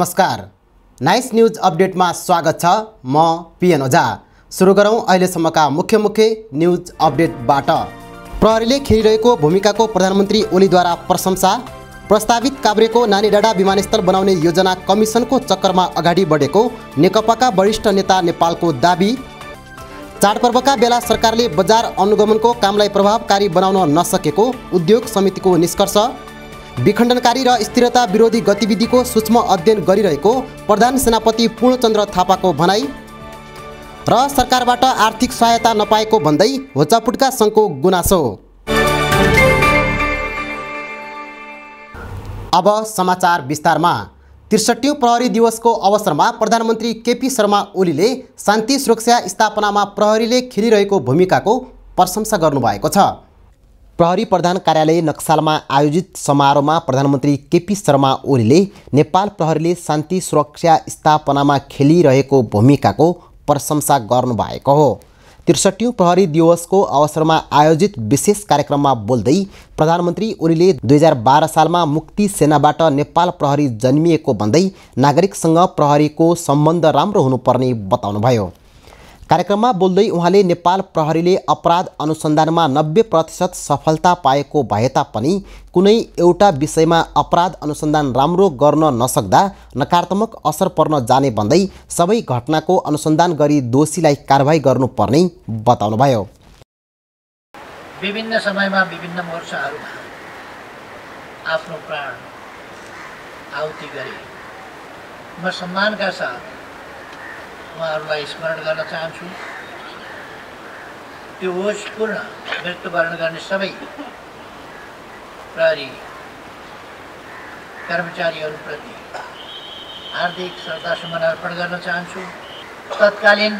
नमस्कार। Nice news अपडेटमा स्वागत छ। म पिएन ओझा। सुरु गरौँ अहिलेसम्मका मुख्य मुख्य न्युज अपडेटबाट। प्रहरीले खेलिरहेको भूमिकाको प्रधानमन्त्री ओलीद्वारा प्रशंसा। प्रस्तावित काभ्रेको नानी डाँडा विमानस्थल बनाउने योजना कमिसनको चक्करमा अगाडि बढेको नेकपाका वरिष्ठ नेता नेपालको दाबी चाडपर्वका बेला सरकारले बजार अनुगमनको कामलाई प्रभावकारी बनाउन नसकेको उद्योग समितिको निष्कर्ष। विखण्डनकारी र स्थिरता विरोधी गतिविधिको सूक्ष्म अध्ययन गरिरहेको प्रधान सेनापति पूर्णचन्द्र थापाको भनाई र सरकारबाट आर्थिक सहायता नपाएको भन्दै होचापुटका सङ्घको गुनासो। अब समाचार विस्तारमा। त्रिसठौँ प्रहरी दिवसको अवसरमा प्रधानमन्त्री केपी शर्मा ओलीले शान्ति सुरक्षा स्थापनामा प्रहरीले खेलिरहेको भूमिकाको प्रशंसा गर्नुभएको छ। प्रहरी प्रधान कार्यालय नक्सालमा आयोजित समारोहमा प्रधानमन्त्री केपी शर्मा ओलीले नेपाल प्रहरीले शान्ति सुरक्षा स्थापनामा खेलिरहेको भूमिकाको प्रशंसा गर्नुभएको हो। त्रिसठौँ प्रहरी दिवसको अवसरमा आयोजित विशेष कार्यक्रममा बोल्दै प्रधानमन्त्री ओलीले दुई हजार बाह्र सालमा मुक्ति सेनाबाट नेपाल प्रहरी जन्मिएको भन्दै नागरिकसँग प्रहरीको सम्बन्ध राम्रो हुनुपर्ने बताउनुभयो। कार्यक्रममा बोल्दै उहाँले नेपाल प्रहरीले अपराध अनुसन्धानमा नब्बे प्रतिशत सफलता पाएको भए तापनि कुनै एउटा विषयमा अपराध अनुसन्धान राम्रो गर्न नसक्दा नकारात्मक असर पर्न जाने भन्दै सबै घटनाको अनुसन्धान गरी दोषीलाई कारवाही गर्नुपर्ने बताउनुभयो। विभिन्न समयमा विभिन्न मोर्चाहरूमा आफ्नो प्राण आहुति गरे। म सम्मानका साथ उहाँहरूलाई स्मरण गर्न चाहन्छु। त्यो होसपूर्ण मृत्युवरण गर्ने सबै प्रहरी कर्मचारीहरूप्रति हार्दिक श्रद्धासुमन अर्पण गर्न चाहन्छु। तत्कालीन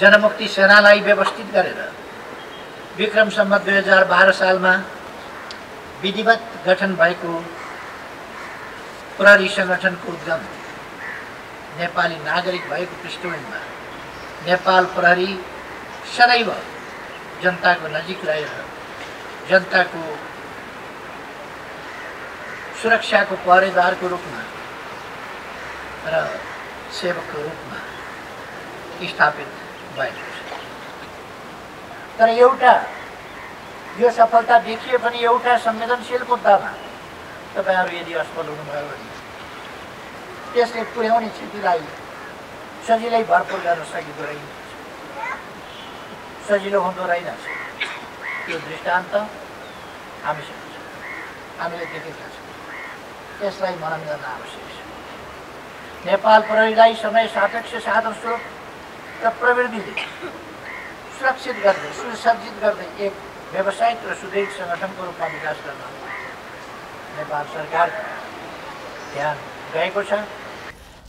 जनमुक्ति सेनालाई व्यवस्थित गरेर विक्रम सम्मत दुई हजार बाह्र सालमा विधिवत गठन भएको प्रहरी सङ्गठनको उद्गम नेपाली नागरिक भएको पृष्ठभूमिमा नेपाल प्रहरी सदैव जनताको नजिक रहेर जनताको सुरक्षाको पहरेदारको रूपमा र सेवकको रूपमा स्थापित भएको छ। तर एउटा यो सफलता देखिए पनि एउटा संवेदनशील मुद्दामा तपाईँहरू यदि असफल हुनुभयो भने त्यसले पुर्याउने क्षतिलाई सजिलै भरपुर गर्न सकेको रहेन। सजिलो हुँदो रहेनछ त्यो दृष्टान्त हामीसँग छ। हामीले देखेका छौँ। त्यसलाई मनन गर्न आवश्यक छ। नेपाल प्रहरीलाई समय सापेक्ष साधन स्रोत र प्रविधिले सुरक्षित गर्दै सुसज्जित गर्दै एक व्यावसायिक र सुदृढ सङ्गठनको रूपमा विकास गर्न नेपाल सरकारको ध्यान गएको छ।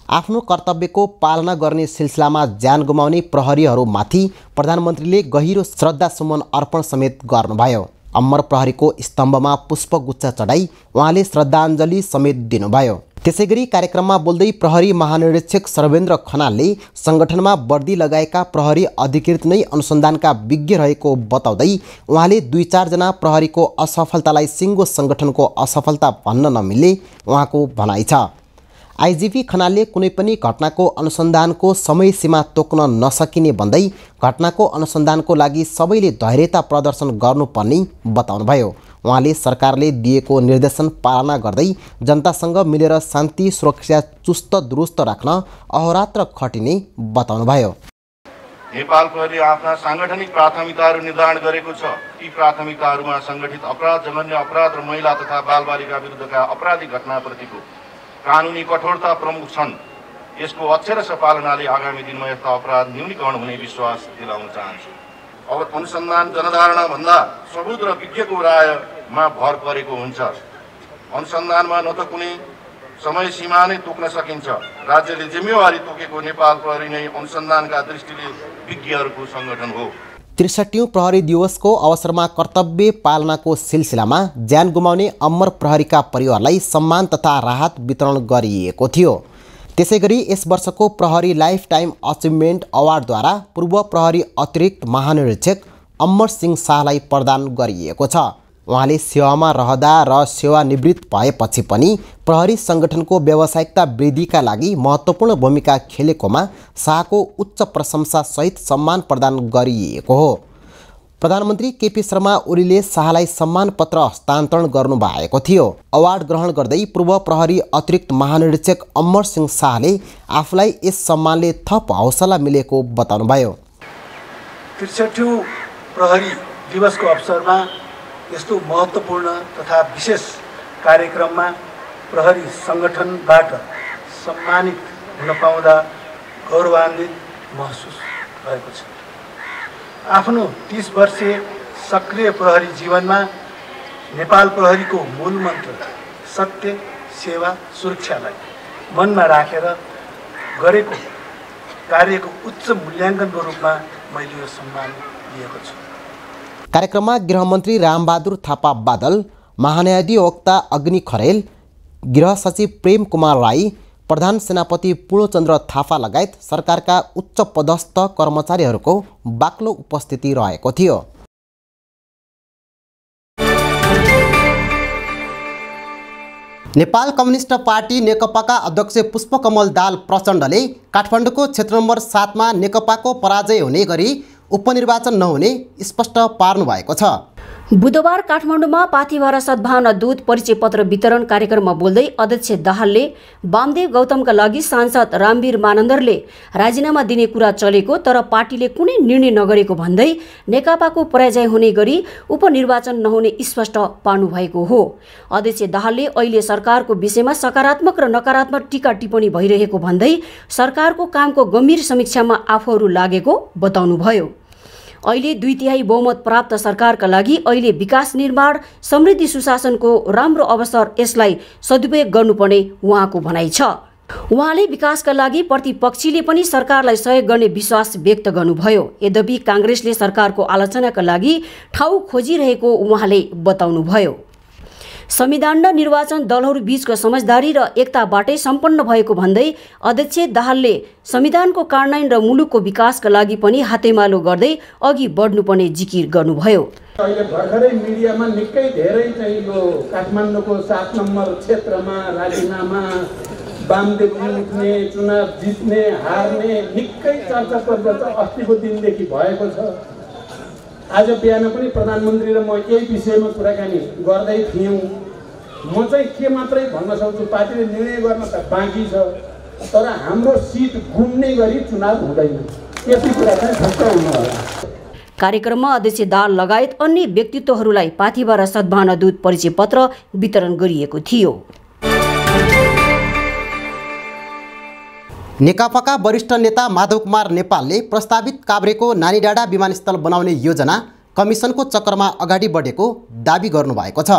आफ्नो कर्तव्यको पालना गर्ने सिलसिलामा ज्यान गुमाउने प्रहरीहरूमाथि प्रधानमन्त्रीले गहिरो श्रद्धासुमन अर्पण समेत गर्नुभयो। अमर प्रहरीको स्तम्भमा पुष्पगुच्छ चढाई उहाँले श्रद्धाञ्जली समेत दिनुभयो। त्यसै गरी कार्यक्रममा बोल्दै प्रहरी महानिरीक्षक सर्वेन्द्र खनालले सङ्गठनमा वर्दी लगाएका प्रहरी अधिकृत नै अनुसन्धानका विज्ञ रहेको बताउँदै उहाँले दुई चारजना प्रहरीको असफलतालाई सिङ्गो सङ्गठनको असफलता भन्न नमिल्ने उहाँको भनाइ छ। आइजिपी खनालले कुनै पनि घटनाको अनुसन्धानको समय सीमा तोक्न नसकिने भन्दै घटनाको अनुसन्धानको लागि सबैले धैर्यता प्रदर्शन गर्नुपर्ने बताउनुभयो। उहाँले सरकारले दिएको निर्देशन पालना गर्दै जनतासँग मिलेर शान्ति सुरक्षा चुस्त दुरुस्त राख्न अहोरात्र खटिने बताउनुभयो। नेपाल प्रहरीले आफ्ना साङ्गठनिक प्राथमिकताहरू निर्धारण गरेको छ। ती प्राथमिकताहरूमा सङ्गठित अपराध जघन्य अपराध र महिला तथा बालबालिका विरुद्धका अपराधिक घटनाप्रतिको कानुनी कठोरता प्रमुख छन्। यसको अक्षरश पालनाले आगामी दिनमा यस्ता अपराध न्यूनीकरण हुने विश्वास दिलाउन चाहन्छु। अब अनुसन्धान जनधारणा भन्दा सबुत र विज्ञको रायमा भर परेको हुन्छ। अनुसन्धानमा न त कुनै समय सीमा नै तोक्न सकिन्छ। राज्यले जिम्मेवारी तोकेको नेपाल प्रहरी नै अनुसन्धानका दृष्टिले विज्ञहरूको सङ्गठन हो। त्रिसठौँ प्रहरी दिवसको अवसरमा कर्तव्य पालनाको सिलसिलामा ज्यान गुमाउने अमर प्रहरीका परिवारलाई सम्मान तथा राहत वितरण गरिएको थियो। त्यसै गरी यस वर्षको प्रहरी लाइफ टाइम अचिभमेन्ट अवार्डद्वारा पूर्व प्रहरी अतिरिक्त महानिरीक्षक अमर सिंह शाहलाई प्रदान गरिएको छ। उहाँले सेवामा रहँदा र सेवानिवृत्त भएपछि पनि प्रहरी सङ्गठनको व्यावसायिकता वृद्धिका लागि महत्त्वपूर्ण भूमिका खेलेकोमा शाहको उच्च प्रशंसासहित सम्मान प्रदान गरिएको हो। प्रधानमन्त्री केपी शर्मा ओलीले शाहलाई सम्मान पत्र हस्तान्तरण गर्नुभएको थियो। अवार्ड ग्रहण गर्दै पूर्व प्रहरी अतिरिक्त महानिरीक्षक अमर सिंह शाहले आफूलाई यस सम्मानले थप हौसला मिलेको बताउनुभयो। त्रिसठौँ प्रहरी दिवसको अवसरमा यस्तो महत्त्वपूर्ण तथा विशेष कार्यक्रममा प्रहरी सङ्गठनबाट सम्मानित हुन पाउँदा गौरवान्वित महसुस भएको छ। आफ्नो तिस वर्षीय सक्रिय प्रहरी जीवनमा नेपाल प्रहरीको मूल मन्त्र सत्य सेवा सुरक्षालाई मनमा राखेर गरेको कार्यको उच्च मूल्याङ्कनको रूपमा मैले यो सम्मान लिएको छु। कार्यक्रममा गृहमन्त्री रामबहादुर थापा बादल महान्यायाधिवक्ता अग्नि खरेल गृह सचिव प्रेम कुमार राई प्रधान सेनापति पूर्णचन्द्र थापा लगायत सरकारका उच्च पदस्थ कर्मचारीहरूको बाक्लो उपस्थिति रहेको थियो। नेपाल कम्युनिस्ट पार्टी नेकपाका अध्यक्ष पुष्पकमल दाल प्रचण्डले काठमाडौँको क्षेत्र नम्बर सातमा नेकपाको पराजय हुने गरी उपनिर्वाचन नहुने स्पष्ट पार्नु भएको छ। बुधबार काठमाडौँमा पाथिभरा सद्भावना दूत परिचय पत्र वितरण कार्यक्रममा बोल्दै अध्यक्ष दाहालले वामदेव गौतमका लागि सांसद रामवीर मानन्दरले राजीनामा दिने कुरा चलेको तर पार्टीले कुनै निर्णय नगरेको भन्दै नेकपाको पराजय हुने गरी उपनिर्वाचन नहुने स्पष्ट पार्नुभएको हो। अध्यक्ष दाहालले अहिले सरकारको विषयमा सकारात्मक र नकारात्मक टिका टिप्पणी भइरहेको भन्दै सरकारको कामको गम्भीर समीक्षामा आफूहरू लागेको बताउनुभयो। अहिले दुई तिहाई बहुमत प्राप्त सरकारका लागि अहिले विकास निर्माण समृद्धि सुशासनको राम्रो अवसर यसलाई सदुपयोग गर्नुपर्ने उहाँको भनाइ छ। उहाँले विकासका लागि प्रतिपक्षीले पनि सरकारलाई सहयोग गर्ने विश्वास व्यक्त गर्नुभयो। यद्यपि काङ्ग्रेसले सरकारको आलोचनाका लागि ठाउँ खोजिरहेको उहाँले बताउनुभयो। संविधान र निर्वाचन दलहरू बीचको समझदारी र एकताबाटै सम्पन्न भएको भन्दै अध्यक्ष दाहालले संविधानको कार्यान्वयन र मुलुकको विकासका लागि पनि हातेमालो गर्दै अघि बढ्नुपर्ने जिकिर गर्नुभयो। अहिले भर्खरै मिडियामा निकै धेरै चाहिँ यो काठमाडौँको सात नम्बर क्षेत्रमा राजीनामा वामदेवजी उठ्ने चुनाव जित्ने हार्ने निकै चर्चा चर्चा अस्तिको दिनदेखि भएको छ। आज बिहान पनि प्रधानमन्त्री र म यही विषयमा कुराकानी गर्दै थियौँ। म चाहिँ के मात्रै भन्न सक्छु पार्टीले निर्णय गर्न त बाँकी छ तर हाम्रो सिट गुम्ने गरी चुनाव हुँदैन। यति कुरा चाहिँ ठक्क हुनु होला। कार्यक्रममा अध्यक्ष दाल लगायत अन्य व्यक्तित्वहरूलाई पाथिभरा सद्भावना दूत परिचय पत्र वितरण गरिएको थियो। नेकपाका वरिष्ठ नेता माधव कुमार नेपालले प्रस्तावित काभ्रेको नानीडाँडा विमानस्थल बनाउने योजना कमिसनको चक्करमा अगाडि बढेको दावी गर्नुभएको छ।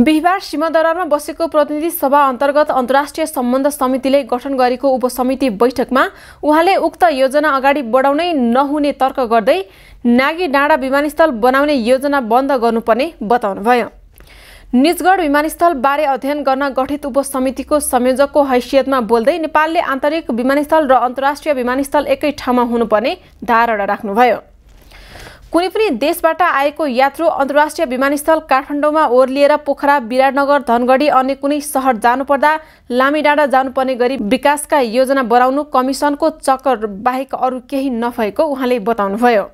बिहिबार सिंहदरबारमा बसेको प्रतिनिधि सभा अन्तर्गत अन्तर्राष्ट्रिय सम्बन्ध समितिले गठन गरेको उपसमिति बैठकमा उहाँले उक्त योजना अगाडि बढाउनै नहुने तर्क गर्दै नागी डाँडा विमानस्थल बनाउने योजना बन्द गर्नुपर्ने बताउनुभयो। निजगढ विमानस्थल बारे अध्ययन गर्न गठित उपसमितिको संयोजकको हैसियतमा बोल्दै नेपालले आन्तरिक विमानस्थल र अन्तर्राष्ट्रिय विमानस्थल एकै ठाउँमा हुनुपर्ने धारणा राख्नुभयो। कुनै पनि देशबाट आएको यात्रु अन्तर्राष्ट्रिय विमानस्थल काठमाडौँमा ओर्लिएर पोखरा विराटनगर धनगढी अन्य कुनै सहर जानुपर्दा लामीडाँडा जानुपर्ने गरी विकासका योजना बनाउनु कमिसनको चक्कर बाहेक अरू केही नभएको उहाँले बताउनुभयो।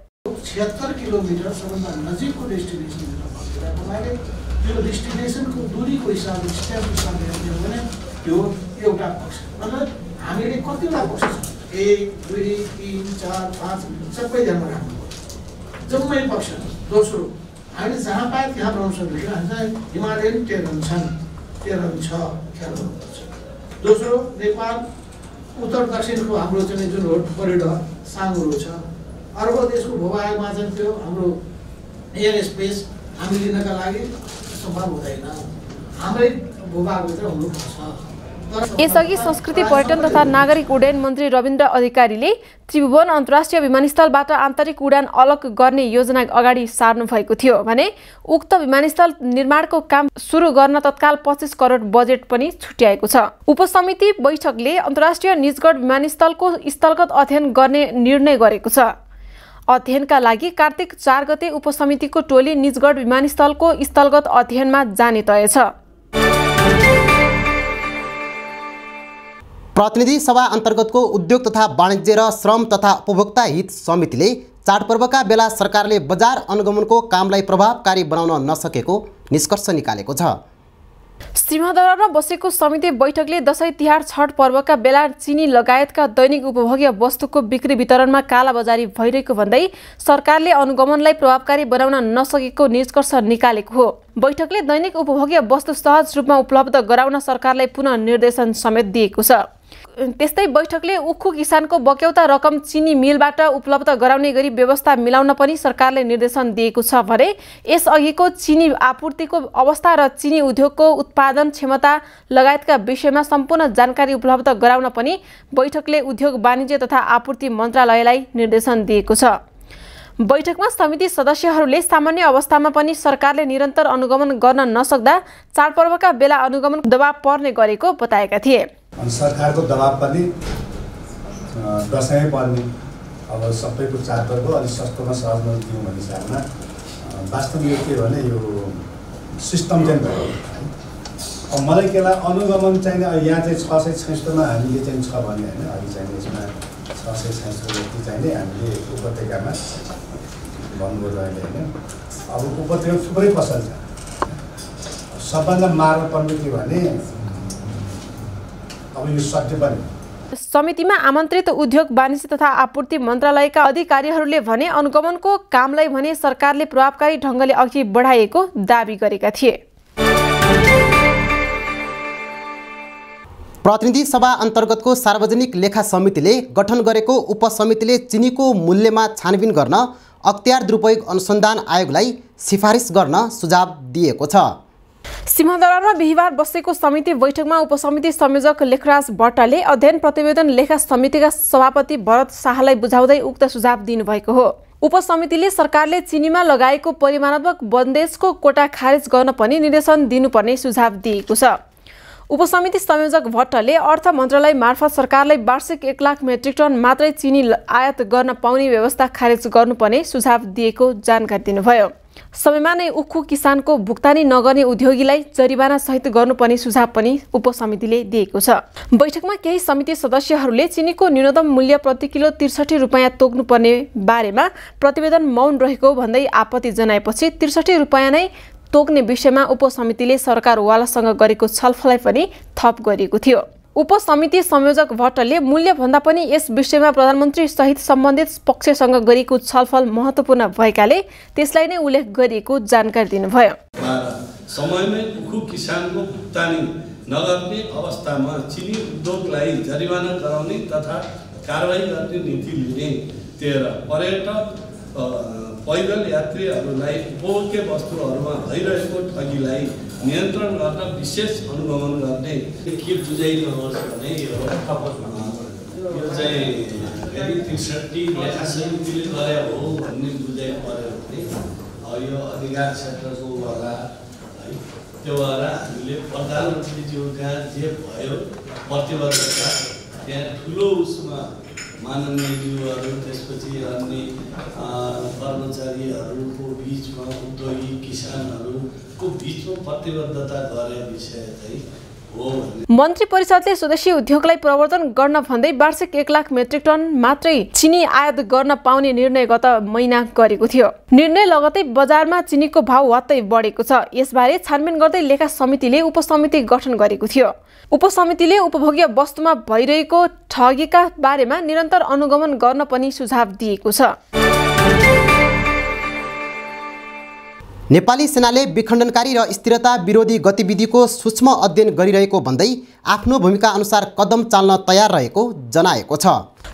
त्यो डेस्टिनेसनको दुरीको हिसाबले स्ट्याम्प हिसाबले भने त्यो एउटा पक्ष मतलब हामीले कतिवटा पक्ष छ? एक दुई तिन चार पाँच सबै ध्यानमा राख्नु जम्मै पक्ष दोस्रो। हामीले जहाँ पाए त्यहाँ बनाउन सक्दैछौँ हामी चाहिँ हिमालयन टेरन छन् टेरन छ ख्याल गर्नुपर्छ दोस्रो नेपाल। उत्तर दक्षिणको हाम्रो चाहिँ जुन रोड करिडर साँगुरो छ। अर्को देशको भूभागमा चाहिँ त्यो हाम्रो एयर स्पेस हामी लिनका लागि सम्भव हुँदैन। हाम्रै भूभागभित्र हुनुपर्छ यसअघि संस्कृति पर्यटन तथा नागरिक उड्डयन मन्त्री रविन्द्र अधिकारीले त्रिभुवन अन्तर्राष्ट्रिय विमानस्थलबाट आन्तरिक उडान अलग गर्ने योजना अगाडि सार्नु भएको थियो भने उक्त विमानस्थल निर्माणको काम सुरु गर्न तत्काल पच्चिस करोड बजेट पनि छुट्याएको छ। उपसमिति बैठकले अन्तर्राष्ट्रिय निजगढ विमानस्थलको स्थलगत अध्ययन गर्ने निर्णय गरेको छ। अध्ययनका लागि कार्तिक चार गते उपसमितिको टोली निजगढ विमानस्थलको स्थलगत अध्ययनमा जाने तय छ। प्रतिनिधि सभा अन्तर्गतको उद्योग तथा वाणिज्य र श्रम तथा उपभोक्ता हित समितिले चाडपर्वका बेला सरकारले बजार अनुगमनको कामलाई प्रभावकारी बनाउन नसकेको निष्कर्ष निकालेको छ। सिंहदरबारमा बसेको समिति बैठकले दसैँ तिहार छठ पर्वका बेला चिनी लगायतका दैनिक उपभोग्य वस्तुको बिक्री वितरणमा कालाबजारी भइरहेको भन्दै सरकारले अनुगमनलाई प्रभावकारी बनाउन नसकेको निष्कर्ष निकालेको हो। बैठकले दैनिक उपभोग्य वस्तु सहज रूपमा उपलब्ध गराउन सरकारलाई पुनः निर्देशन समेत दिएको छ। त्यस्तै बैठकले उखु किसानको बक्यौता रकम चिनी मिलबाट उपलब्ध गराउने गरी व्यवस्था मिलाउन पनि सरकारले निर्देशन दिएको छ भने यसअघिको चिनी आपूर्तिको अवस्था र चिनी उद्योगको उत्पादन क्षमता लगायतका विषयमा सम्पूर्ण जानकारी उपलब्ध गराउन पनि बैठकले उद्योग वाणिज्य तथा आपूर्ति मन्त्रालयलाई निर्देशन दिएको छ। बैठकमा समिति सदस्यहरूले सामान्य अवस्थामा पनि सरकारले निरन्तर अनुगमन गर्न नसक्दा चाडपर्वका बेला अनुगमन दबाव पर्ने गरेको बताएका थिए। सरकारको दबाब पनि दसैँ पर्ने अब सबैको चाडपर्व अलिक सस्तोमा सहजमा दिउँ भन्ने हिसाबमा वास्तवमा यो के भने यो सिस्टम चाहिँ भयो। अब मलाई के लाग्छ अनुगमन चाहिँ यहाँ चाहिँ छ सय छैसठमा हामीले चाहिँ छ भने होइन अहिले चाहिँ यसमा छ सय छैसठ जति चाहिँ हामीले उपत्यकामा भन्नुभयो अहिले होइन। अब उपत्यका थुप्रै पसल छ सबभन्दा मार्ग पर्ने के भने अब यो सत्य पनि समितिमा आमन्त्रित उद्योग वाणिज्य तथा आपूर्ति मन्त्रालयका अधिकारीहरूले भने अनुगमनको कामलाई भने सरकारले प्रभावकारी ढङ्गले अघि बढाएको दावी गरेका थिए। प्रतिनिधि सभा अन्तर्गतको सार्वजनिक लेखा समितिले गठन गरेको उपसमितिले चिनीको मूल्यमा छानबिन गर्न अख्तियार दुरुपयोग अनुसन्धान आयोगलाई सिफारिस गर्न सुझाव दिएको छ। सिंहदरबारमा बिहिबार बसेको समिति बैठकमा उपसमिति संयोजक लेखराज भट्टले अध्ययन प्रतिवेदन लेखा समितिका सभापति भरत शाहलाई बुझाउँदै उक्त सुझाव दिनुभएको हो। उपसमितिले सरकारले चिनीमा लगाएको परिमाणात्मक बन्देजको कोटा खारेज गर्न पनि निर्देशन दिनुपर्ने सुझाव दिएको छ। उपसमिति संयोजक भट्टले अर्थ मन्त्रालय मार्फत सरकारलाई वार्षिक एक लाख मेट्रिक टन मात्रै चिनी आयात गर्न पाउने व्यवस्था खारेज गर्नुपर्ने सुझाव दिएको जानकारी दिनुभयो। समयमा नै उखु किसानको भुक्तानी नगर्ने उद्योगीलाई जरिवाना सहित गर्नुपर्ने सुझाव पनि उपसमितिले दिएको छ। बैठकमा केही समिति सदस्यहरूले चिनीको न्यूनतम मूल्य प्रति किलो त्रिसठी रुपियाँ तोक्नुपर्ने बारेमा प्रतिवेदन मौन रहेको भन्दै आपत्ति जनाएपछि त्रिसठी रुपियाँ नै तोक्ने विषयमा उपसमितिले सरकारवालासँग गरेको छलफललाई पनि थप गरिएको थियो। उपसमिति संयोजक भट्टले मूल्यभन्दा पनि यस विषयमा प्रधानमन्त्री सहित सम्बन्धित पक्षसँग गरिएको छलफल महत्त्वपूर्ण भएकाले त्यसलाई नै उल्लेख गरिएको जानकारी दिनुभयो। समयमै उखु किसानको भुक्तानी नगर्ने अवस्थामा चिनी उद्योगलाई जरिवाना गराउने तथा कारवाही गर्ने नीति लिने तेह्र पर्यटक पैदल यात्रीहरूलाई उपभोग्य वस्तुहरूमा भइरहेको ठगीलाई नियन्त्रण गर्न विशेष अनुगमन गर्ने के बुझाइ नहोस् भने यो चाहिँ त्रिसठी समितिले गरे हो भन्ने बुझाइ पऱ्यो भने यो अधिकार क्षेत्रको वाला है त्यो भएर हामीले प्रधानमन्त्रीज्यू त्यहाँ जे भयो प्रतिबद्धता त्यहाँ ठुलो उसमा माननीयज्यूहरू त्यसपछि अन्य कर्मचारीहरूको बिचमा उद्योगी किसानहरूको बिचमा प्रतिबद्धता गरे विषय चाहिँ मन्त्री परिषदले स्वदेशी उद्योगलाई प्रवर्तन गर्न भन्दै वार्षिक एक लाख मेट्रिक टन मात्रै चिनी आयात गर्न पाउने निर्णय गत महिना गरेको थियो। निर्णय लगतै बजारमा चिनीको भाव वात्तै बढेको छ। यसबारे छानबिन गर्दै लेखा समितिले उपसमिति गठन गरेको थियो। उपसमितिले उपभोग्य वस्तुमा भइरहेको ठगीका बारेमा निरन्तर अनुगमन गर्न पनि सुझाव दिएको छ। नेपाली सेनाले विखण्डनकारी र स्थिरता विरोधी गतिविधिको सूक्ष्म अध्ययन गरिरहेको भन्दै आफ्नो भूमिका अनुसार कदम चाल्न तयार रहेको जनाएको छ।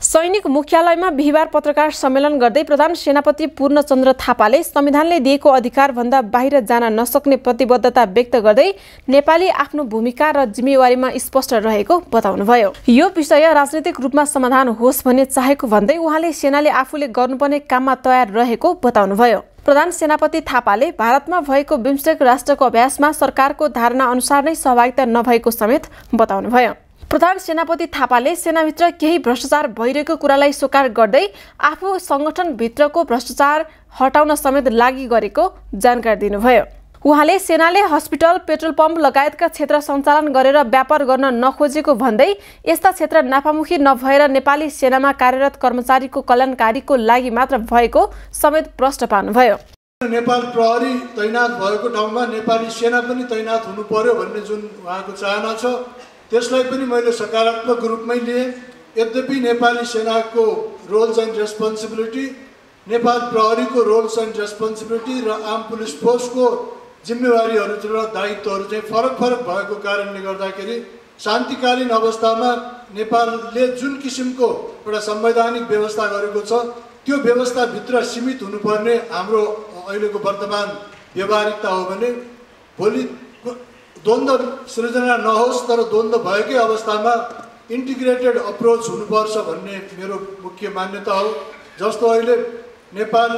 सैनिक मुख्यालयमा बिहिबार पत्रकार सम्मेलन गर्दै प्रधान सेनापति पूर्णचन्द्र थापाले संविधानले दिएको अधिकारभन्दा बाहिर जान नसक्ने प्रतिबद्धता व्यक्त गर्दै नेपाली आफ्नो भूमिका र जिम्मेवारीमा स्पष्ट रहेको बताउनुभयो। यो विषय राजनैतिक रूपमा समाधान होस् भन्ने चाहेको भन्दै उहाँले सेनाले आफूले गर्नुपर्ने काममा तयार रहेको बताउनुभयो। प्रधान सेनापति थापाले भारतमा भएको बिम्स्टेक राष्ट्रको अभ्यासमा सरकारको धारणा अनुसार नै सहभागिता नभएको समेत बताउनुभयो। प्रधान सेनापति थापाले सेनाभित्र केही भ्रष्टाचार भइरहेको कुरालाई स्वीकार गर्दै आफू सङ्गठनभित्रको भ्रष्टाचार हटाउन समेत लागि गरेको जानकारी दिनुभयो। उहाँले सेनाले हस्पिटल पेट्रोल पम्प लगायतका क्षेत्र सञ्चालन गरेर व्यापार गर्न नखोजेको भन्दै यस्ता क्षेत्र नाफामुखी नभएर नेपाली सेनामा कार्यरत कर्मचारीको कल्याणकारीको लागि मात्र भएको समेत प्रश्न पार्नुभयो। नेपाल प्रहरी तैनात भएको ठाउँमा नेपाली सेना पनि तैनात हुनु पर्यो भन्ने जुन उहाँको चाहना छ त्यसलाई पनि मैले सकारात्मक रूपमै लिएँ। यद्यपि नेपाली सेनाको रोल्स एन्ड रेस्पोन्सिबिलिटी नेपाल प्रहरीको रोल्स एन्ड रेस्पोन्सिबिलिटी र आर्म पुलिस फोर्सको जिम्मेवारीहरू र दायित्वहरू चाहिँ फरक फरक भएको कारणले गर्दाखेरि शान्तिकालीन अवस्थामा नेपालले जुन किसिमको एउटा संवैधानिक व्यवस्था गरेको छ त्यो व्यवस्थाभित्र सीमित हुनुपर्ने हाम्रो अहिलेको वर्तमान व्यवहारिकता हो भने भोलि द्वन्द्व सृजना नहोस् तर द्वन्द्व भएकै अवस्थामा इन्टिग्रेटेड अप्रोच हुनुपर्छ भन्ने मेरो मुख्य मान्यता हो। जस्तो अहिले नेपाल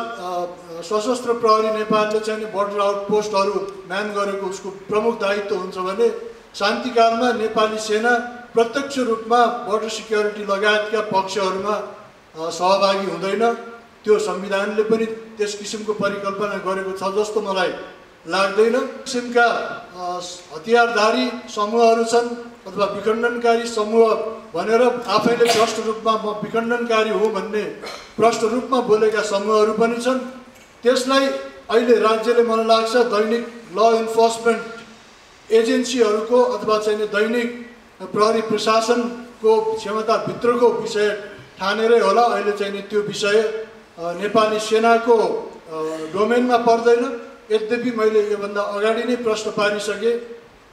सशस्त्र प्रहरी नेपालले चाहिँ बोर्डर आउटपोस्टहरू म्यान गरेको उसको प्रमुख दायित्व हुन्छ भने शान्तिकालमा नेपाली सेना प्रत्यक्ष रूपमा बोर्डर सिक्योरिटी लगायतका पक्षहरूमा सहभागी हुँदैन। त्यो संविधानले पनि त्यस किसिमको परिकल्पना गरेको छ जस्तो मलाई लाग्दैन। किसिमका हतियारधारी समूहहरू छन् अथवा विखण्डनकारी समूह भनेर आफैले प्रष्ट रूपमा म विखण्डनकारी हो भन्ने प्रष्ट रूपमा बोलेका समूहहरू पनि छन्। त्यसलाई अहिले राज्यले मलाई लाग्छ दैनिक ल इन्फोर्समेन्ट एजेन्सीहरूको अथवा चाहिँ दैनिक प्रहरी प्रशासनको क्षमताभित्रको विषय ठानेरै होला। अहिले चाहिँ त्यो विषय नेपाली सेनाको डोमेनमा पर्दैन। यद्यपि मैले योभन्दा अगाडि नै प्रश्न पारिसकेँ।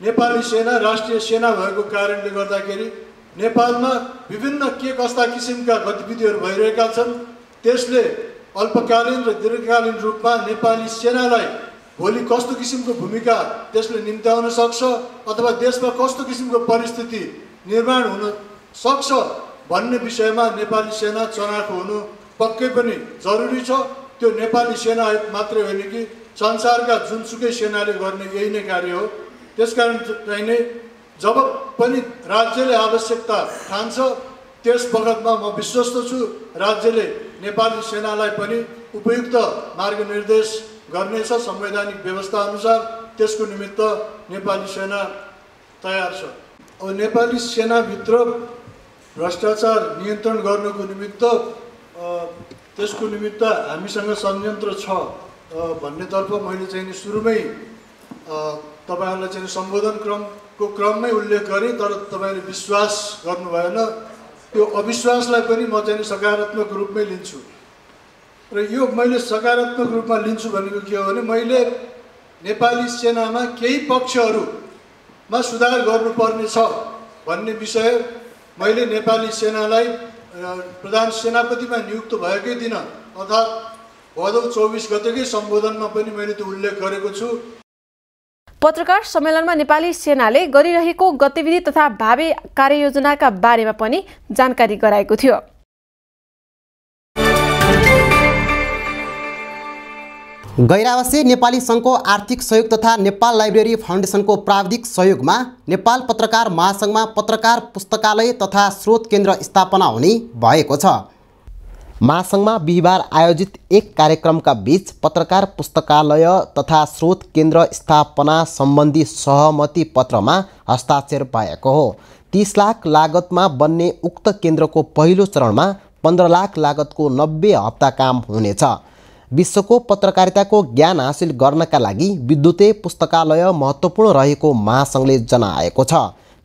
नेपाली सेना राष्ट्रिय सेना भएको कारणले गर्दाखेरि नेपालमा विभिन्न के कस्ता किसिमका गतिविधिहरू भइरहेका छन् त्यसले अल्पकालीन र दीर्घकालीन रूपमा नेपाली सेनालाई भोलि कस्तो किसिमको भूमिका त्यसले निम्त्याउन सक्छ अथवा देशमा कस्तो किसिमको परिस्थिति निर्माण हुन सक्छ भन्ने विषयमा नेपाली सेना चनाखो हुनु पक्कै पनि जरुरी छ। त्यो नेपाली सेना मात्रै होइन कि संसारका जुनसुकै सेनाले गर्ने यही नै कार्य हो। त्यसकारण चाहिँ नै जब पनि राज्यले आवश्यकता ठान्छ त्यस बखतमा म विश्वस्त छु राज्यले नेपाली सेनालाई पनि उपयुक्त मार्गनिर्देश गर्नेछ संवैधानिक व्यवस्था अनुसार। त्यसको निमित्त नेपाली सेना तयार छ। अब नेपाली सेनाभित्र भ्रष्टाचार नियन्त्रण गर्नको निमित्त त्यसको निमित्त हामीसँग संयन्त्र छ। भन्नेतर्फ मैले चाहिँ सुरुमै तपाईँहरूलाई चाहिँ सम्बोधन क्रमको क्रममै उल्लेख गरेँ तर तपाईँले विश्वास गर्नु भएन। त्यो अविश्वासलाई पनि म चाहिँ सकारात्मक रूपमै लिन्छु। र यो मैले सकारात्मक रूपमा लिन्छु भनेको के हो भने मैले नेपाली सेनामा केही पक्षहरूमा सुधार गर्नुपर्ने छ भन्ने विषय मैले नेपाली सेनालाई प्रधान सेनापतिमा नियुक्त भएकै दिन अर्थात् भदौ चौबिस गतेकै सम्बोधनमा पनि मैले त्यो उल्लेख गरेको छु। पत्रकार सम्मेलनमा नेपाली सेनाले गरिरहेको गतिविधि तथा भावी कार्ययोजनाका बारेमा पनि जानकारी गराएको थियो। गैरावासी नेपाली सङ्घको आर्थिक सहयोग तथा नेपाल लाइब्रेरी फाउन्डेसनको प्राविधिक सहयोगमा नेपाल पत्रकार महासङ्घमा पत्रकार पुस्तकालय तथा स्रोत केन्द्र स्थापना हुने भएको छ। महासङ्घमा बिहिबार आयोजित एक कार्यक्रमका बीच पत्रकार पुस्तकालय तथा स्रोत केन्द्र स्थापना सम्बन्धी सहमति पत्रमा हस्ताक्षर भएको हो। तिस लाख लागतमा बन्ने उक्त केन्द्रको पहिलो चरणमा पन्ध्र लाख लागतको नब्बे हप्ता काम हुनेछ। विश्वको पत्रकारिताको ज्ञान हासिल गर्नका लागि विद्युतीय पुस्तकालय महत्त्वपूर्ण रहेको महासङ्घले जनाएको छ।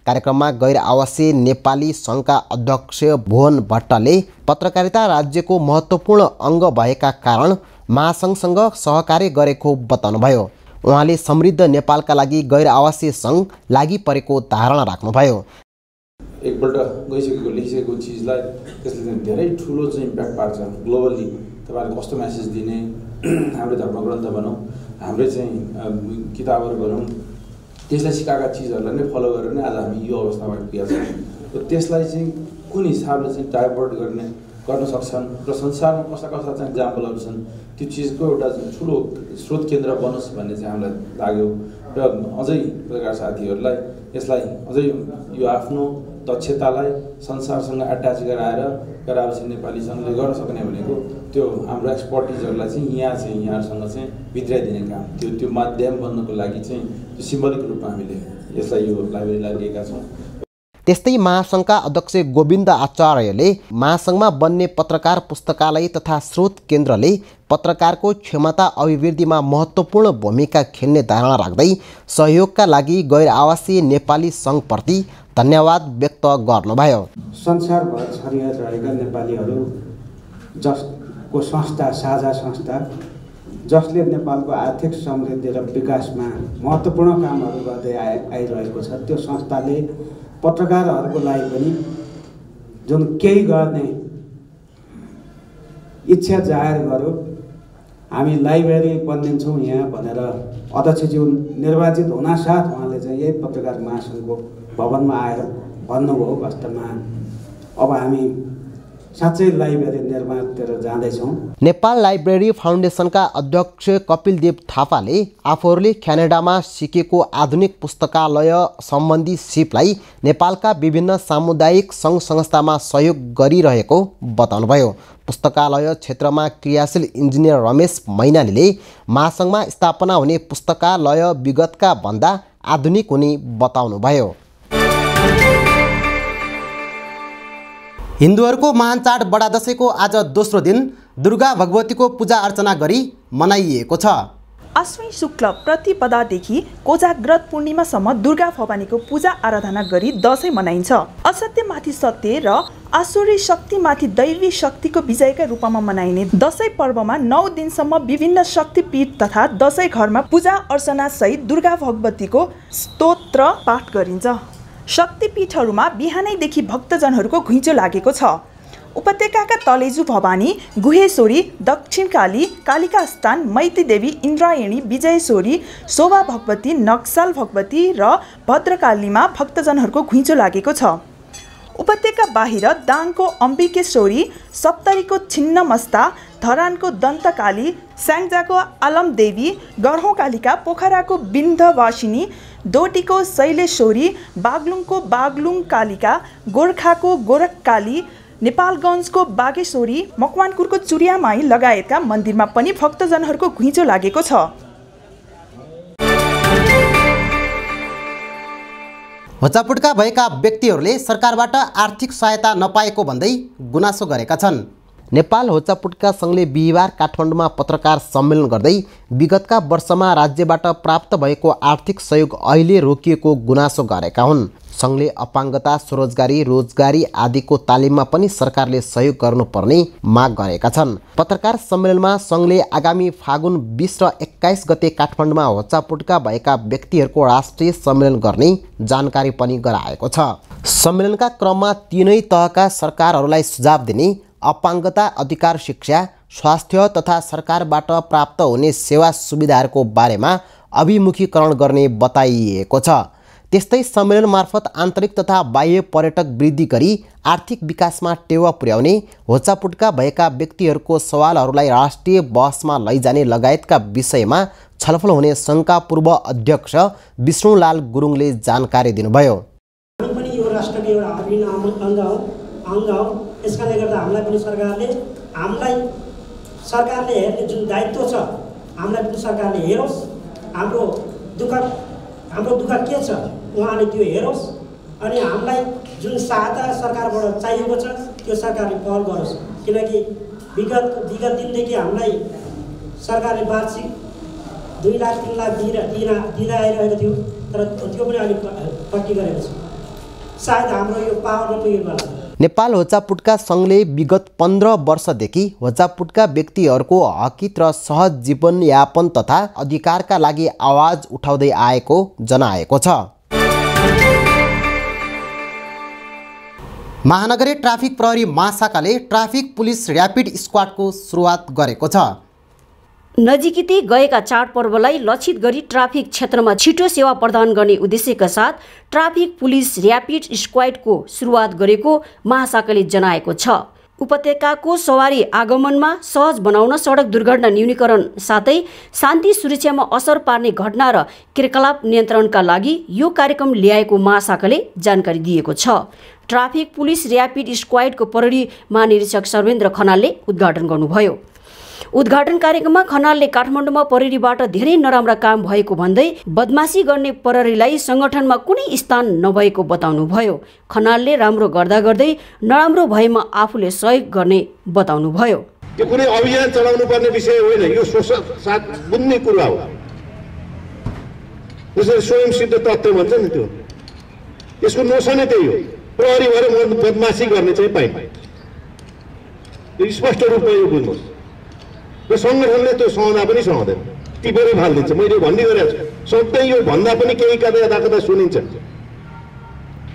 कार्यक्रममा गैर आवासीय नेपाली सङ्घका अध्यक्ष भुवन भट्टले पत्रकारिता राज्यको महत्त्वपूर्ण अङ्ग भएका कारण महासङ्घसँग सहकार्य गरेको बताउनुभयो। उहाँले समृद्ध नेपालका लागि गैर आवासीय सङ्घ लागि परेको धारणा राख्नुभयो। एकपल्ट गइसकेको लेखिसकेको चिजलाई त्यसले चाहिँ धेरै ठुलो चाहिँ इम्प्याक्ट पार्छ ग्लोबल्ली तपाईँहरूले कस्तो म्यासेज दिने? हाम्रो धर्मग्रन्थ भनौँ हाम्रै चाहिँ किताबहरू भनौँ त्यसलाई सिकाएका चिजहरूलाई नै फलो गरेर नै आज हामी यो अवस्थामा पुगेका छौँ। र त्यसलाई चाहिँ कुन हिसाबले चाहिँ डाइभर्ट गर्ने गर्न सक्छन् र संसारमा कस्ता कस्ता चाहिँ इक्जाम्पलहरू छन् त्यो चिजको एउटा ठुलो स्रोत केन्द्र बनोस् भन्ने चाहिँ हामीलाई लाग्यो। र अझै पत्रकार साथीहरूलाई यसलाई अझै यो आफ्नो दक्षतालाई संसारसँग एट्याच गराएर गराएपछि नेपाली सङ्घले गर्न सक्ने भनेको त्यो हाम्रो एक्सपर्टिजहरूलाई चाहिँ यहाँ चाहिँ यहाँहरूसँग चाहिँ भित्राइदिने काम। त्यो त्यो माध्यम बन्नको लागि चाहिँ सिम्बलिक रूपमा हामीले यसलाई यो लाइब्रेरीलाई लिएका छौँ। त्यस्तै महासङ्घका अध्यक्ष गोविन्द आचार्यले महासङ्घमा बन्ने पत्रकार पुस्तकालय तथा स्रोत केन्द्रले पत्रकारको क्षमता अभिवृद्धिमा महत्त्वपूर्ण भूमिका खेल्ने धारणा राख्दै सहयोगका लागि गैर आवासीय नेपाली सङ्घप्रति धन्यवाद व्यक्त गर्नुभयो। संसारभर छरिएर रहेका नेपालीहरू जसको संस्था साझा संस्था जसले नेपालको आर्थिक समृद्धि र विकासमा महत्त्वपूर्ण कामहरू गर्दै आइ आइरहेको छ त्यो संस्थाले पत्रकारहरूको लागि पनि जुन केही गर्ने इच्छा जाहेर गर्यो हामी लाइब्रेरी बनिदिन्छौँ यहाँ भनेर अध्यक्षज्यू निर्वाचित हुनासाथ उहाँले चाहिँ यही पत्रकार महासङ्घको भवनमा आएर भन्नुभयो वास्तवमा अब हामी साँच्चै लाइब्रेरी निर्माणतिर जाँदैछौँ। नेपाल लाइब्रेरी फाउन्डेसनका अध्यक्ष कपिलदेव थापाले आफूहरूले क्यानाडामा सिकेको आधुनिक पुस्तकालय सम्बन्धी सिपलाई नेपालका विभिन्न सामुदायिक सङ्घ संस्थामा सहयोग गरिरहेको बताउनुभयो। पुस्तकालय क्षेत्रमा क्रियाशील इन्जिनियर रमेश मैनालीले महासङ्घमा स्थापना हुने पुस्तकालय विगतका भन्दा आधुनिक हुने बताउनुभयो। हिन्दूहरूको महान चाड बडा दसैँको आज दोस्रो दिन दुर्गा भगवतीको पूजा अर्चना गरी मनाइएको छ। अश्विन शुक्ल प्रतिपदादेखि कोजाग्रत पूर्णिमासम्म दुर्गा भवानीको पूजा आराधना गरी दसैँ मनाइन्छ। असत्यमाथि सत्य र आसुरी शक्तिमाथि दैवी शक्तिको विजयका रूपमा मनाइने दसैँ पर्वमा नौ दिनसम्म विभिन्न शक्तिपीठ तथा दसैँ घरमा पूजा अर्चना सहित दुर्गा भगवतीको स्तोत्र पाठ गरिन्छ। शक्तिपीठहरूमा बिहानैदेखि भक्तजनहरूको घुइँचो लागेको छ। उपत्यकाका तलेजु भवानी गुहेश्वरी दक्षिणकाली कालिका स्थान मैती देवी इन्द्रायणी विजयश्वरी शोभा भगवती नक्साल भगवती र भद्रकालीमा भक्तजनहरूको घुइँचो लागेको छ। उपत्यका बाहिर दाङको अम्बिकेश्वरी सप्तरीको छिन्नमस्ता धरानको दन्तकाली स्याङ्जाको आलमदेवी गढौँ कालिका पोखराको बिन्धवासिनी डोटीको शैलेश्वरी बागलुङको बागलुङ कालिका गोर्खाको गोरखकाली नेपालगञ्जको बागेश्वरी मकवानपुरको चुरियामाई लगायतका मन्दिरमा पनि भक्तजनहरूको घुइँचो लागेको छ। होचापुटका भएका व्यक्तिहरूले सरकारबाट आर्थिक सहायता नपाएको भन्दै गुनासो गरेका छन्। नेपाल होचापुटका सङ्घले बिहिबार काठमाडौँमा पत्रकार सम्मेलन गर्दै विगतका वर्षमा राज्यबाट प्राप्त भएको आर्थिक सहयोग अहिले रोकिएको गुनासो गरेका हुन्। सङ्घले अपाङ्गता स्वरोजगारी रोजगारी आदिको तालिममा पनि सरकारले सहयोग गर्नुपर्ने माग गरेका छन्। पत्रकार सम्मेलनमा सङ्घले आगामी फागुन बिस र एक्काइस गते काठमाडौँमा होचापुटका भएका व्यक्तिहरूको राष्ट्रिय सम्मेलन गर्ने जानकारी पनि गराएको छ। सम्मेलनका क्रममा तिनै तहका सरकारहरूलाई सुझाव दिने अपाङ्गता अधिकार शिक्षा स्वास्थ्य तथा सरकारबाट प्राप्त हुने सेवा सुविधाहरूको बारेमा अभिमुखीकरण गर्ने बताइएको छ। त्यस्तै सम्मेलन मार्फत आन्तरिक तथा बाह्य पर्यटक वृद्धि गरी आर्थिक विकासमा टेवा पुर्याउने होचापुटका भएका व्यक्तिहरूको सवालहरूलाई राष्ट्रिय बहसमा लैजाने लगायतका विषयमा छलफल हुने सङ्घका पूर्व अध्यक्ष विष्णुलाल गुरुङले जानकारी दिनुभयो। पनि यो राष्ट्रको एउटा अभिन्न अङ्ग हो अङ्ग हो यस कारणले गर्दा हामीलाई पनि सरकारले हामीलाई सरकारले हेर्ने जुन दायित्व छ हामीलाई पनि सरकारले हेरोस्। हाम्रो दुःख हाम्रो दुःख के छ उहाँले त्यो हेरोस्। अनि हामीलाई जुन सहायता सरकारबाट चाहिएको छ त्यो सरकारले पहल गरोस्। किनकि विगत विगत दिनदेखि हामीलाई सरकारले वार्षिक दुई लाख तिन लाख दिएर दिन दिँदै आइरहेको थियो तर त्यो पनि अलिक कट्टी गरेको छ। सायद हाम्रो यो पावर नपुगेको होला। नेपाल होचापुटका सङ्घले विगत पन्ध्र वर्षदेखि होचापुटका व्यक्तिहरूको हकित र सहज जीवनयापन तथा अधिकारका लागि आवाज उठाउँदै आएको जनाएको छ। महानगरी ट्राफिक प्रहरी महाशाखाले ट्राफिक पुलिस ऱ्यापिड स्क्वाडको सुरुवात गरेको छ। नजिकै गएका चाडपर्वलाई लक्षित गरी ट्राफिक क्षेत्रमा छिटो सेवा प्रदान गर्ने उद्देश्यका साथ ट्राफिक पुलिस ऱ्यापिड स्क्वाडको सुरुवात गरेको महाशाखाले जनाएको छ। उपत्यकाको सवारी आगमनमा सहज बनाउन सडक दुर्घटना न्यूनीकरण साथै शान्ति सुरक्षामा असर पार्ने घटना र क्रियाकलाप नियन्त्रणका लागि यो कार्यक्रम ल्याएको महाशाखाले जानकारी दिएको छ। ट्राफिक पुलिस ऱ्यापिड स्क्वाडको प्रहरी महानिरीक्षक सर्वेन्द्र खनालले उद्घाटन गर्नुभयो। उद्घाटन कार्यक्रममा खनालले काठमाडौँमा प्रहरीबाट धेरै नराम्रा काम भएको भन्दै बदमासी गर्ने प्रहरीलाई सङ्गठनमा कुनै स्थान नभएको बताउनुभयो। खनालले राम्रो गर्दा गर्दै नराम्रो भएमा आफूले सहयोग गर्ने बताउनुभयो। यो कुनै अभियान चलाउनु पर्ने विषय होइन यो साथ बुझ्ने कुरा हो। जसरी स्वयं सिद्ध तत्त्व भन्छ नि त्यो। यसको नोसनै त्यही हो। प्रहरी भएर बदमासी गर्ने चाहिँ पाइन्छ यो स्पष्ट रूपमा यो बुझ्नुहोस्। र सङ्गठनले त्यो सहँदा पनि सहँदैन। टिपेरै फालिदिन्छ मैले भन्ने गरेको छु। सधैँ यो भन्दा पनि केही कता यता कता सुनिन्छ।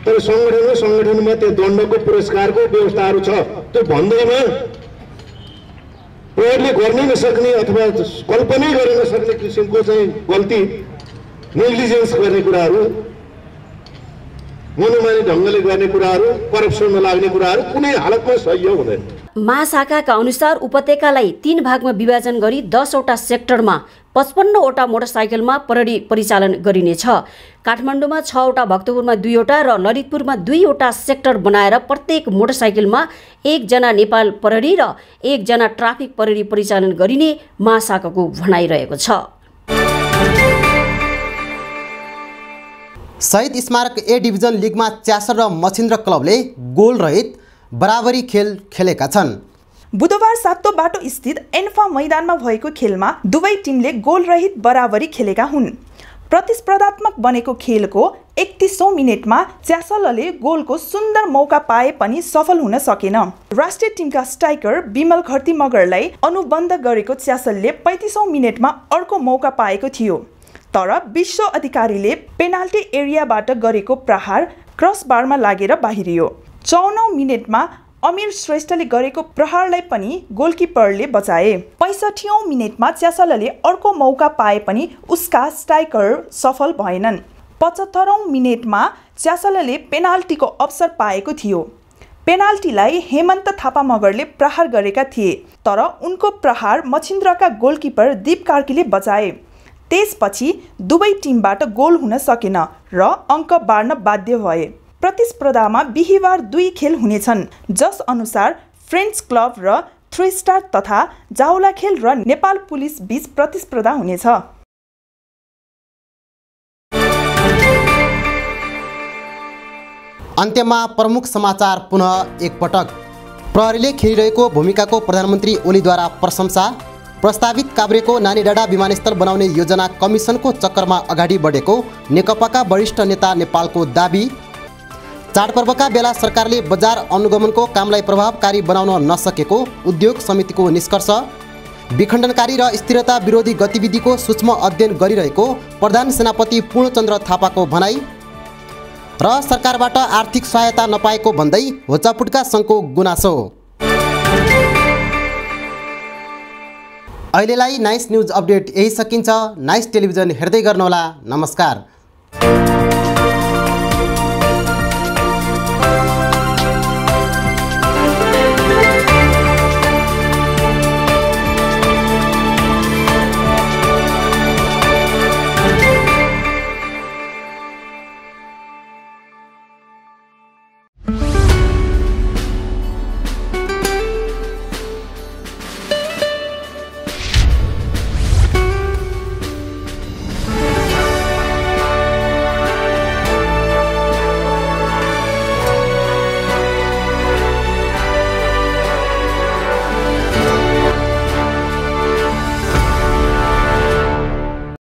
तर सङ्गठन र सङ्गठनमा त्यो दण्डको पुरस्कारको व्यवस्थाहरू छ। त्यो भन्दैमा प्रहरीले गर्नै नसक्ने अथवा कल्पनै गर्न नसक्ने किसिमको चाहिँ गल्ती नेग्लिजेन्स गर्ने कुराहरू मनोमानी ढङ्गले गर्ने कुराहरू करप्सनमा लाग्ने कुराहरू कुनै हालतमा सही हुँदैन। महाशाखाका अनुसार उपत्यकालाई तीन भागमा विभाजन गरी दसवटा सेक्टरमा पचपन्नवटा मोटरसाइकलमा प्रहरी परिचालन गरिनेछ। काठमाडौँमा छवटा भक्तपुरमा दुईवटा र ललितपुरमा दुईवटा सेक्टर बनाएर प्रत्येक मोटरसाइकलमा एकजना नेपाल प्रहरी र एकजना ट्राफिक प्रहरी परिचालन गरिने महाशाखाको भनाइरहेको छ। शहीद स्मारक ए डिभिजन लिगमा च्यासर र मछिन्द्र क्लबले गोल रहित बराबरी खेल खेलेका छन्। बुधबार सातो बाटो स्थित एन्फा मैदानमा भएको खेलमा दुवै टिमले गोल रहित बराबरी खेलेका हुन्। प्रतिस्पर्धात्मक बनेको खेलको एकतिसौँ मिनटमा च्यासलले गोलको सुन्दर मौका पाए पनि सफल हुन सकेन। राष्ट्रिय टिमका स्ट्राइकर विमल खर्ती मगरलाई अनुबन्ध गरेको च्यासलले पैँतिसौँ मिनटमा अर्को मौका पाएको थियो। तर विश्व अधिकारीले पेनाल्टी एरियाबाट गरेको प्रहार क्रस बारमा लागेर बाहिरियो। चौनौ मिनटमा अमिर श्रेष्ठले गरेको प्रहारलाई पनि गोलकिपरले बचाए। पैँसठीौँ मिनटमा च्यासलले अर्को मौका पाए पनि उसका स्ट्राइकर सफल भएनन्। पचहत्तरौँ मिनटमा च्यासलले पेनाल्टीको अवसर पाएको थियो। पेनाल्टीलाई हेमन्त थापा मगरले प्रहार गरेका थिए। तर उनको प्रहार मछिन्द्रका गोलकिपर दीप कार्कीले बचाए। त्यसपछि दुवै टिमबाट गोल हुन सकेन र अङ्क बाँड्न बाध्य भए। प्रतिस्पर्धामा बिहिबार दुई खेल हुनेछन् जस अनुसार फ्रेन्च क्लब र थ्री स्टार तथा जाउला खेल र नेपाल पुलिस बीच प्रतिस्पर्धा हुनेछ। अन्त्यमा प्रमुख समाचार पुनः एकपटक। प्रहरीले खेलिरहेको भूमिकाको प्रधानमन्त्री ओलीद्वारा प्रशंसा। प्रस्तावित काभ्रेको नानी डाँडा विमानस्थल बनाउने योजना कमिसनको चक्करमा अगाडि बढेको नेकपाका वरिष्ठ नेता नेपालको दाबी चाडपर्वका बेला सरकारले बजार अनुगमनको कामलाई प्रभावकारी बनाउन नसकेको उद्योग समितिको निष्कर्ष। विखण्डनकारी र स्थिरता विरोधी गतिविधिको सूक्ष्म अध्ययन गरिरहेको प्रधान सेनापति पूर्णचन्द्र थापाको भनाई। र सरकारबाट आर्थिक सहायता नपाएको भन्दै होचापुटका सङ्घको गुनासो। अहिलेलाई नाइस न्युज अपडेट यही सकिन्छ। नाइस टेलिभिजन हेर्दै गर्नुहोला। नमस्कार।